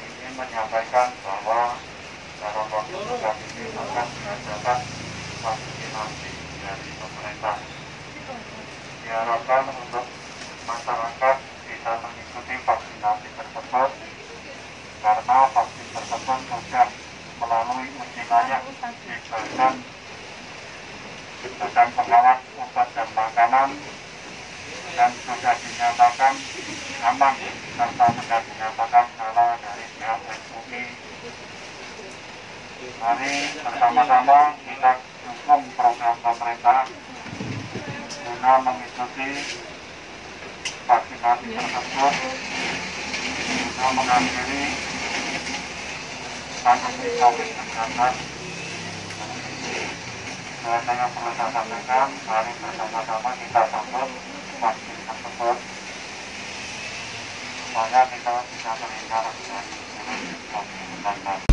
ingin menyampaikan bahwa dalam waktu dekat ini akan diadakan vaksinasi dari pemerintah. Diharapkan untuk masyarakat bisa mengikuti vaksinasi tersebut karena vaksin tersebut sudah melalui uji layak di badan badan pengawas obat dan makanan dan sudah dinyatakan aman sudah dinyatakan halal dari pihak MUI. Mari bersama-sama kita dukung program pemerintah guna mengikuti vaksinasi tersebut guna mengakhiri pandemi COVID-19 dan saya perlu saya sampaikan, mari bersama-sama kita sambut vaksin tersebut supaya kita bisa terhindar dari COVID-19.